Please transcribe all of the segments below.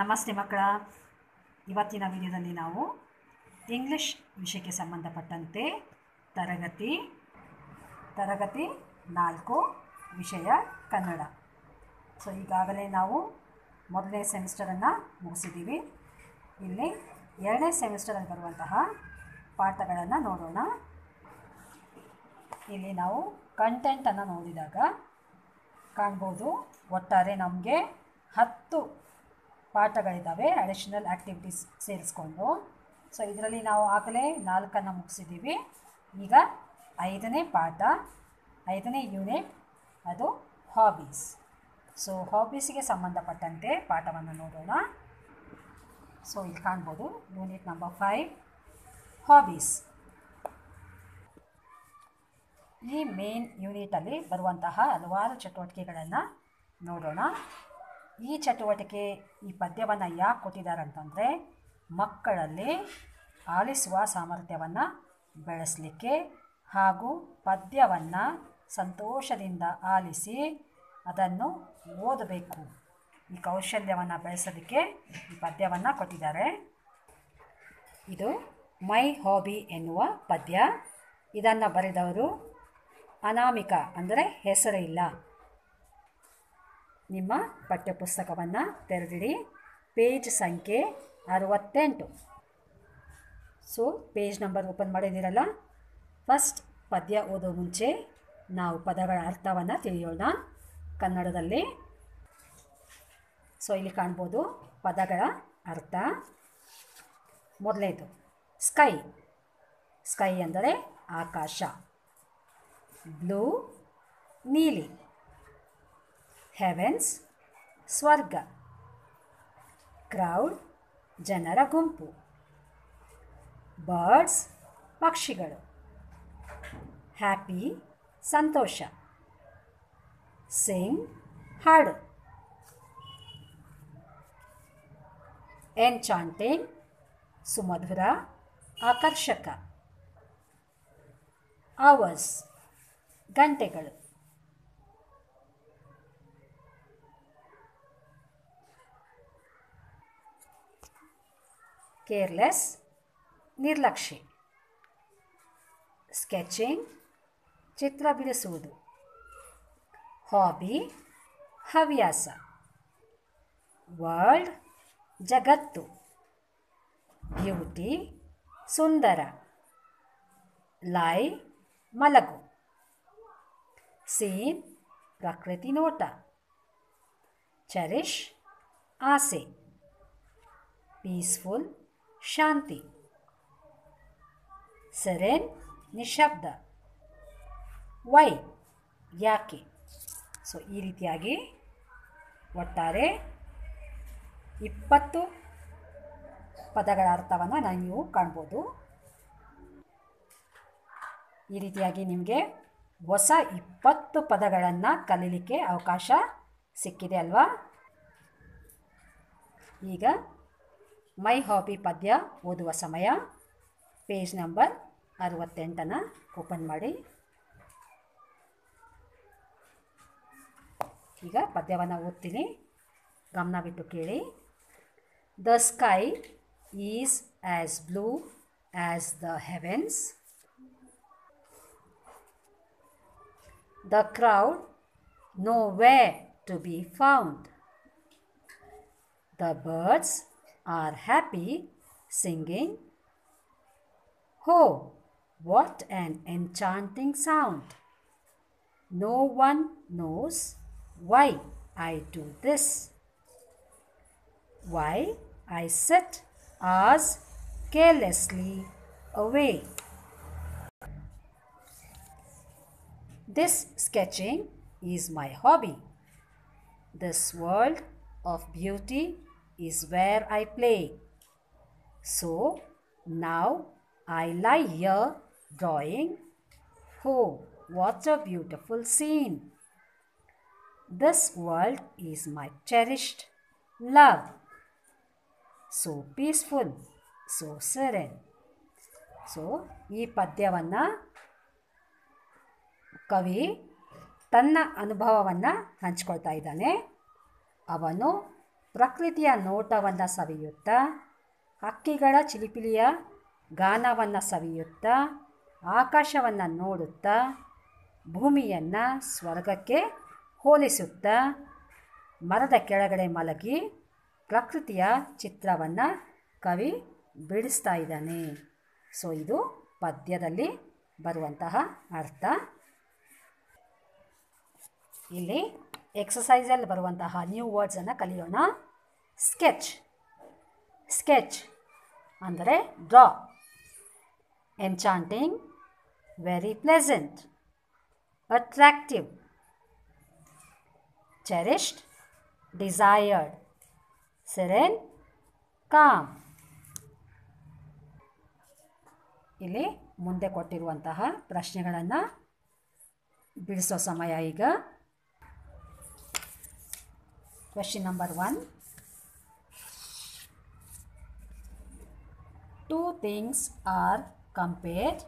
ನಮಸ್ತೆ ಮಕ್ಕಳ. ಇವತ್ತಿನ ವಿಡಿಯೋದಲ್ಲಿ ನಾವು ಇಂಗ್ಲಿಷ್ ವಿಷಯಕ್ಕೆ ಸಂಬಂಧಪಟ್ಟಂತೆ ತರಗತಿ ತರಗತಿ ನಾಲ್ಕು ವಿಷಯ ಕನ್ನಡ. ಸೊ ಈಗಾಗಲೇ ನಾವು ಮೊದಲನೇ ಸೆಮಿಸ್ಟರನ್ನು ಮುಗಿಸಿದ್ದೀವಿ. ಇಲ್ಲಿ ಎರಡನೇ ಸೆಮಿಸ್ಟರಲ್ಲಿ ಬರುವಂತಹ ಪಾಠಗಳನ್ನು ನೋಡೋಣ. ಇಲ್ಲಿ ನಾವು ಕಂಟೆಂಟನ್ನು ನೋಡಿದಾಗ ಕಾಣ್ಬೋದು, ಒಟ್ಟಾರೆ ನಮಗೆ ಹತ್ತು ಪಾಠಗಳಿದ್ದಾವೆ ಅಡಿಷನಲ್ ಆ್ಯಕ್ಟಿವಿಟೀಸ್ ಸೇರಿಸ್ಕೊಂಡು. ಸೊ ಇದರಲ್ಲಿ ನಾವು ಆಗಲೇ ನಾಲ್ಕನ್ನು ಮುಗಿಸಿದ್ದೀವಿ. ಈಗ ಐದನೇ ಪಾಠ, ಐದನೇ ಯೂನಿಟ್ ಅದು ಹಾಬೀಸ್ ಸೊ ಹಾಬೀಸಿಗೆ ಸಂಬಂಧಪಟ್ಟಂತೆ ಪಾಠವನ್ನು ನೋಡೋಣ. ಸೊ ಇಲ್ಲಿ ಕಾಣ್ಬೋದು ಯೂನಿಟ್ ನಂಬರ್ ಫೈವ್ ಹಾಬೀಸ್ ಈ ಮೇನ್ ಯೂನಿಟಲ್ಲಿ ಬರುವಂತಹ ಹಲವಾರು ಚಟುವಟಿಕೆಗಳನ್ನು ನೋಡೋಣ. ಈ ಚಟುವಟಿಕೆ ಈ ಪದ್ಯವನ್ನು ಯಾಕೆ ಕೊಟ್ಟಿದ್ದಾರೆ ಅಂತಂದರೆ ಮಕ್ಕಳಲ್ಲಿ ಆಲಿಸುವ ಸಾಮರ್ಥ್ಯವನ್ನು ಬೆಳೆಸಲಿಕ್ಕೆ ಹಾಗೂ ಪದ್ಯವನ್ನು ಸಂತೋಷದಿಂದ ಆಲಿಸಿ ಅದನ್ನು ಓದಬೇಕು. ಈ ಕೌಶಲ್ಯವನ್ನು ಬೆಳೆಸೋದಕ್ಕೆ ಈ ಪದ್ಯವನ್ನು ಕೊಟ್ಟಿದ್ದಾರೆ. ಇದು ಮೈ ಹಾಬಿ ಎನ್ನುವ ಪದ್ಯ. ಇದನ್ನು ಬರೆದವರು ಅನಾಮಿಕ, ಅಂದರೆ ಹೆಸರಿಲ್ಲ ನಿಮ್ಮ ಪಠ್ಯಪುಸ್ತಕವನ್ನು ತೆರೆದಿಡಿ. ಪೇಜ್ ಸಂಖ್ಯೆ ಅರವತ್ತೆಂಟು. ಸೊ ಪೇಜ್ ನಂಬರ್ ಓಪನ್ ಮಾಡಿದ್ದೀರಲ್ಲ? ಫಸ್ಟ್ ಪದ್ಯ ಓದೋ ಮುಂಚೆ ನಾವು ಪದಗಳ ಅರ್ಥವನ್ನು ತಿಳಿಯೋಣ. ಕನ್ನಡದಲ್ಲಿ. ಸೊ ಇಲ್ಲಿ ಕಾಣ್ಬೋದು ಪದಗಳ ಅರ್ಥ. ಮೊದಲನೇದು ಸ್ಕೈ ಸ್ಕೈ ಅಂದರೆ ಆಕಾಶ. ಬ್ಲೂ ನೀಲಿ. ಹೆವೆನ್ಸ್, ಸ್ವರ್ಗ. ಕ್ರೌಡ್, ಜನರ ಗುಂಪು. ಬರ್ಡ್ಸ್, ಪಕ್ಷಿಗಳು. ಹ್ಯಾಪಿ, ಸಂತೋಷ. ಸಿಂಗ್, ಹಾಡು. ಎನ್ಚಾಂಟಿಂಗ್, ಸುಮಧುರ, ಆಕರ್ಷಕ. ಅವರ್ಸ್ ಗಂಟೆಗಳು. ಕೇರ್ಲೆಸ್ ನಿರ್ಲಕ್ಷ್ಯ ಸ್ಕೆಚಿಂಗ್ ಚಿತ್ರ ಬಿಡಿಸುವುದು. ಹಾಬಿ ಹವ್ಯಾಸ. ವರ್ಲ್ಡ್ ಜಗತ್ತು. ಬ್ಯೂಟಿ ಸುಂದರ. ಲೈ ಮಲಗು. ಸೀನ್ ಪ್ರಕೃತಿ ನೋಟ. ಚೆರಿಷ್ ಆಸೆ. ಪೀಸ್ಫುಲ್ ಶಾಂತಿ. ಸೆರೆನ್? ನಿಶಬ್ದ ವೈ? ಯಾಕೆ? ಸೊ, ಈ ರೀತಿಯಾಗಿ ಒಟ್ಟಾರೆ ಇಪ್ಪತ್ತು ಪದಗಳ ಅರ್ಥವನ್ನು ನಾನು ನೀವು ಕಾಣ್ಬೋದು. ಈ ರೀತಿಯಾಗಿ ನಿಮಗೆ ಹೊಸ ಇಪ್ಪತ್ತು ಪದಗಳನ್ನು ಕಲೀಲಿಕ್ಕೆ ಅವಕಾಶ ಸಿಕ್ಕಿದೆ ಅಲ್ವಾ? ಈಗ ಮೈ ಹಾಬಿ ಪದ್ಯ ಓದುವ ಸಮಯ. ಪೇಜ್ ನಂಬರ್ ಅರವತ್ತೆಂಟನ್ನು ಓಪನ್ ಮಾಡಿ. ಈಗ ಪದ್ಯವನ್ನು ಓದ್ತೀನಿ. ಗಮನ ಬಿಟ್ಟು ಕೇಳಿ. The sky is as blue as the heavens. The crowd no way to be found. The birds are happy singing. Ho! what an enchanting sound! No one knows why I do this. Why I sit hours carelessly away. This sketching is my hobby. This world of beauty is where I play. So now I lie here drawing. Oh, what a beautiful scene! This world is my cherished love. So peaceful, so serene. So ಈ ಪದ್ಯವನ್ನು ಕವಿ ತನ್ನ ಅನುಭವವನ್ನು ಹಂಚ್ಕೊಳ್ತಾ ಇದ್ದಾನೆ ಅವನು ಪ್ರಕೃತಿಯ ನೋಟವನ್ನು ಸವಿಯುತ್ತಾ, ಹಕ್ಕಿಗಳ ಚಿಲಿಪಿಲಿಯ ಗಾನವನ್ನು ಸವಿಯುತ್ತಾ, ಆಕಾಶವನ್ನು ನೋಡುತ್ತಾ, ಭೂಮಿಯನ್ನು ಸ್ವರ್ಗಕ್ಕೆ ಹೋಲಿಸುತ್ತಾ, ಮರದ ಕೆಳಗಡೆ ಮಲಗಿ ಪ್ರಕೃತಿಯ ಚಿತ್ರವನ್ನು ಕವಿ ಬಿಡಿಸ್ತಾ ಇದ್ದಾನೆ. ಸೊ, ಇದು ಪದ್ಯದಲ್ಲಿ ಬರುವಂತಹ ಅರ್ಥ. ಇಲ್ಲಿ ಎಕ್ಸಸೈಸಲ್ಲಿ ಬರುವಂತಹ ನ್ಯೂ ವರ್ಡ್ಸನ್ನು ಕಲಿಯೋಣ. ಸ್ಕೆಚ್ ಸ್ಕೆಚ್ ಅಂದರೆ draw enchanting very pleasant attractive cherished desired serene calm ಇಲ್ಲಿ ಮುಂದೆ ಕೊಟ್ಟಿರುವಂತಹ ಪ್ರಶ್ನೆಗಳನ್ನು ಬಿಡಿಸೋ ಸಮಯ ಈಗ. Question number one Two things are compared.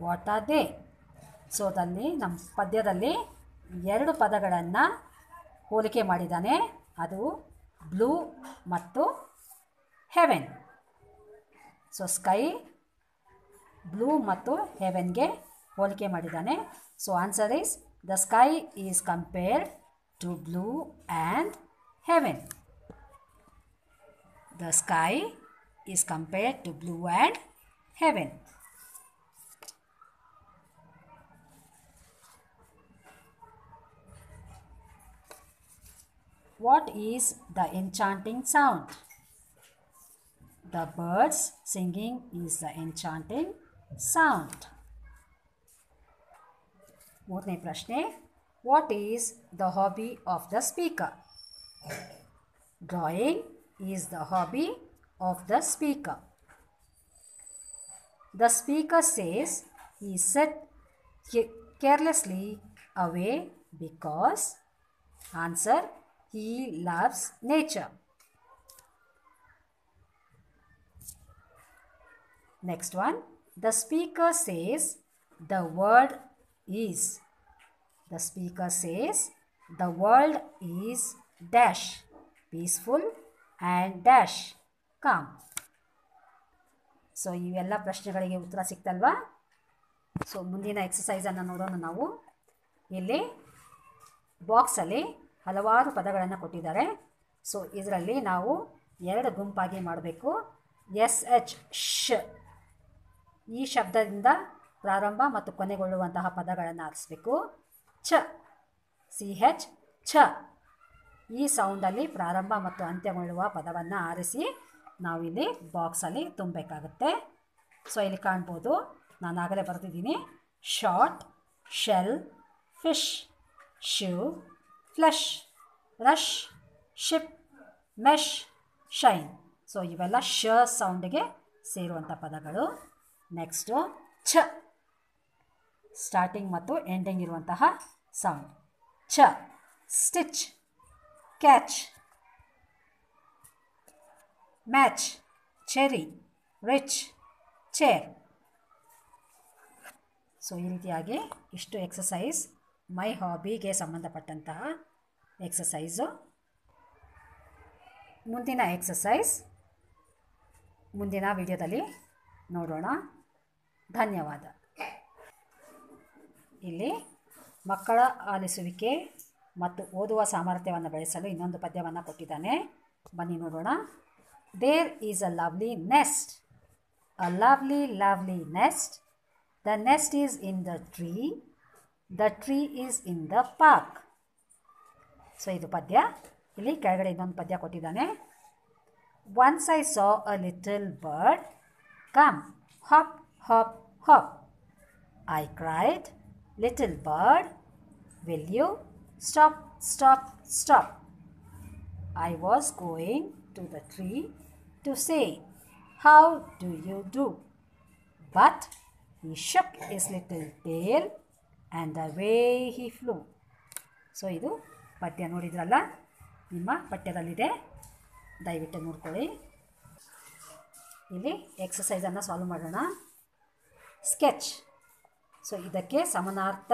What are they so ಅದಲ್ಲಿ ನಮ್ಮ ಪದ್ಯದಲ್ಲಿ ಎರಡು ಪದಗಳನ್ನು ಹೋಲಿಕೆ ಮಾಡಿದ್ದಾನೆ. ಅದು ಬ್ಲೂ ಮತ್ತು ಹೆವೆನ್. ಸೊ ಸ್ಕೈ ಬ್ಲೂ ಮತ್ತು ಹೆವೆನ್ಗೆ ಹೋಲಿಕೆ ಮಾಡಿದ್ದಾನೆ. So answer is the sky is compared to blue and Heaven the sky is compared to blue and heaven What is the enchanting sound? The birds singing is the enchanting sound. ಮೂರನೇ ಪ್ರಶ್ನೆ what is the hobby of the speaker Drawing is the hobby of the speaker. The speaker says he set carelessly away because answer he loves nature. Next one the speaker says the word is. The speaker says the world is dash, peaceful, and dash, calm. So ಇವೆಲ್ಲ ಪ್ರಶ್ನೆಗಳಿಗೆ ಉತ್ತರ ಸಿಕ್ತಲ್ವಾ? So ಮುಂದಿನ ಎಕ್ಸಸೈಸನ್ನು ನೋಡೋಣ ನಾವು. ಇಲ್ಲಿ ಬಾಕ್ಸಲ್ಲಿ ಹಲವಾರು ಪದಗಳನ್ನು ಕೊಟ್ಟಿದ್ದಾರೆ. ಸೊ ಇದರಲ್ಲಿ ನಾವು ಎರಡು ಗುಂಪಾಗಿ ಮಾಡಬೇಕು. ಎಸ್ ಎಚ್ ಶ್ ಈ ಶಬ್ದದಿಂದ ಪ್ರಾರಂಭ ಮತ್ತು ಕೊನೆಗೊಳ್ಳುವಂತಹ ಪದಗಳನ್ನು ಆರಿಸಬೇಕು. ಛ ಸಿ ಹೆಚ್ ಛ. ಈ ಸೌಂಡಲ್ಲಿ ಪ್ರಾರಂಭ ಮತ್ತು ಅಂತ್ಯಗೊಳ್ಳುವ ಪದವನ್ನು ಆರಿಸಿ ನಾವಿಲ್ಲಿ ಬಾಕ್ಸಲ್ಲಿ ತುಂಬಬೇಕಾಗುತ್ತೆ. ಸೊ ಇಲ್ಲಿ ಕಾಣ್ಬೋದು. ನಾನು ಆಗಲೇ ಬರೆದಿದ್ದೀನಿ. Short shell fish shoe flush rush ship mesh shine so ಇವೆಲ್ಲ ಶ ಸೌಂಡಿಗೆ ಸೇರುವಂಥ ಪದಗಳು. ನೆಕ್ಸ್ಟು ಛ. ಸ್ಟಾರ್ಟಿಂಗ್ ಮತ್ತು ಎಂಡಿಂಗ್ ಇರುವಂತಹ ಸೌಂಡ್ ಛ stitch catch match, cherry rich chair so ಈ ರೀತಿಯಾಗಿ ಇಷ್ಟು ಎಕ್ಸಸೈಸ್ ಮೈ ಹಾಬಿಗೆ ಸಂಬಂಧಪಟ್ಟಂತಹ ಎಕ್ಸಸೈಸು ಮುಂದಿನ ಎಕ್ಸಸೈಸ್ ಮುಂದಿನ ವಿಡಿಯೋದಲ್ಲಿ ನೋಡೋಣ. ಧನ್ಯವಾದ. ಇಲ್ಲಿ ಮಕ್ಕಳ ಆಲಿಸುವಿಕೆ ಮತ್ತು ಓದುವ ಸಾಮರ್ಥ್ಯವನ್ನು ಬೆಳೆಸಲು ಇನ್ನೊಂದು ಪದ್ಯವನ್ನು ಕೊಟ್ಟಿದ್ದಾನೆ. ಬನ್ನಿ ನೋಡೋಣ. There is a lovely nest a lovely lovely nest the nest is in the tree the tree is in the park so ಇದು ಪದ್ಯ. ಇಲ್ಲಿ ಕೆಳಗಡೆ ಇನ್ನೊಂದು ಪದ್ಯ ಕೊಟ್ಟಿದ್ದಾನೆ. Once I saw a little bird come hop hop hop I cried little bird will you stop stop stop I was going to the tree to say how do you do but he shook his little tail and away he flew. So ಇದು ಪಠ್ಯ ನೋಡಿದ್ರಲ್ಲ? ನಿಮ್ಮ ಪಠ್ಯದಲ್ಲಿದೆ. ದಯವಿಟ್ಟು ನೋಡ್ಕೊಳ್ಳಿ. ಇಲ್ಲಿ ಎಕ್ಸಸೈಸನ್ನು solve ಮಾಡೋಣ. ಸ್ಕೆಚ್ ಸೊ ಇದಕ್ಕೆ ಸಮಾನಾರ್ಥ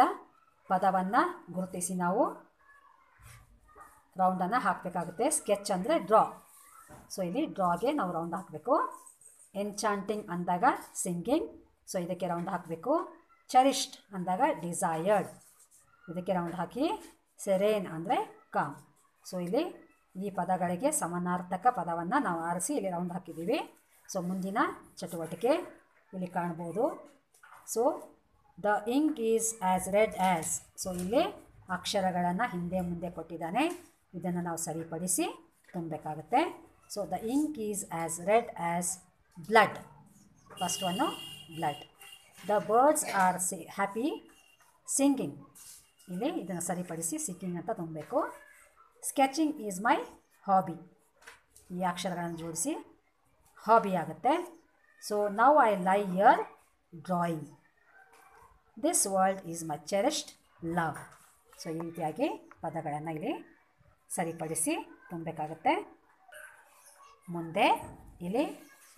ಪದವನ್ನು ಗುರುತಿಸಿ ನಾವು ರೌಂಡನ್ನು ಹಾಕಬೇಕಾಗುತ್ತೆ. ಸ್ಕೆಚ್ ಅಂದರೆ ಡ್ರಾ ಸೊ ಇಲ್ಲಿ ಡ್ರಾಗೆ ನಾವು ರೌಂಡ್ ಹಾಕಬೇಕು. ಎನ್ಚಾಂಟಿಂಗ್ ಅಂದಾಗ ಸಿಂಗಿಂಗ್ ಸೊ ಇದಕ್ಕೆ ರೌಂಡ್ ಹಾಕಬೇಕು. ಚರಿಷ್ಡ್ ಅಂದಾಗ ಡಿಸೈರ್ಡ್ ಇದಕ್ಕೆ ರೌಂಡ್ ಹಾಕಿ. ಸೆರೇನ್ ಅಂದರೆ ಕಾಮ್ ಸೊ ಇಲ್ಲಿ ಈ ಪದಗಳಿಗೆ ಸಮಾನಾರ್ಥಕ ಪದವನ್ನು ನಾವು ಆರಿಸಿ ಇಲ್ಲಿ ರೌಂಡ್ ಹಾಕಿದ್ದೀವಿ. ಸೊ ಮುಂದಿನ ಚಟುವಟಿಕೆ ಇಲ್ಲಿ ಕಾಣ್ಬೋದು. So the ink is as red as so, ಇಲ್ಲಿ ಅಕ್ಷರಗಳನ್ನು ಹಿಂದೆ ಮುಂದೆ ಕೊಟ್ಟಿದ್ದಾನೆ. ಇದನ್ನು ನಾವು ಸರಿಪಡಿಸಿ ತುಂಬಬೇಕಾಗುತ್ತೆ. So, the ink is as red as blood. First one blood. The birds are C, happy singing. ಇಲ್ಲಿ ಇದನ್ನು ಸರಿಪಡಿಸಿ ಸಿಂಗಿಂಗ್ ಅಂತ ತುಂಬಬೇಕು. Sketching is my hobby. ಈ ಅಕ್ಷರಗಳನ್ನು ಜೋಡಿಸಿ ಹಾಬಿ ಆಗುತ್ತೆ. So now I lie here drawing this world is my cherished love so ಈ ರೀತಿಯಾಗಿ ಪದಗಳನ್ನು ಇಲ್ಲಿ ಸರಿಪಡಿಸಿ ತುಂಬಬೇಕಾಗುತ್ತೆ. ಮುಂದೆ ಇಲ್ಲಿ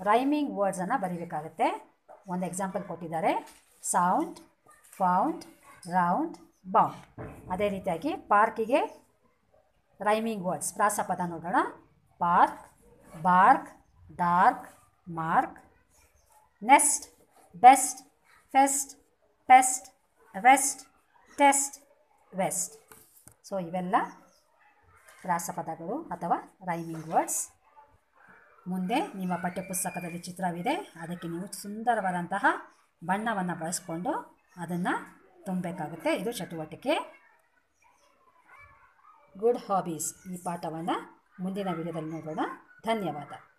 ರೈಮಿಂಗ್ ವರ್ಡ್ಸನ್ನು ಬರೀಬೇಕಾಗುತ್ತೆ. ಒಂದು ಎಕ್ಸಾಂಪಲ್ ಕೊಟ್ಟಿದ್ದಾರೆ. ಸೌಂಡ್ ಫೌಂಡ್ ರೌಂಡ್ ಬೌಂಡ್ ಅದೇ ರೀತಿಯಾಗಿ ಪಾರ್ಕಿಗೆ ರೈಮಿಂಗ್ ವರ್ಡ್ಸ್ ಪ್ರಾಸ ಪದ ನೋಡೋಣ. Park bark dark mark nest best fest pest rest test west so ಇವೆಲ್ಲ ರಾಸಪದಗಳು ಅಥವಾ ರೈಮಿಂಗ್ ವರ್ಡ್ಸ್ ಮುಂದೆ ನಿಮ್ಮ ಪಠ್ಯಪುಸ್ತಕದಲ್ಲಿ ಚಿತ್ರವಿದೆ. ಅದಕ್ಕೆ ನೀವು ಸುಂದರವಾದಂತಹ ಬಣ್ಣವನ್ನು ಬಳಸ್ಕೊಂಡು ಅದನ್ನು ತುಂಬಬೇಕಾಗುತ್ತೆ. ಇದು ಚಟುವಟಿಕೆ. ಗುಡ್ ಹಾಬೀಸ್ ಈ ಪಾಠವನ್ನು ಮುಂದಿನ ವಿಡಿಯೋದಲ್ಲಿ ನೋಡೋಣ. ಧನ್ಯವಾದ.